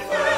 Christmas.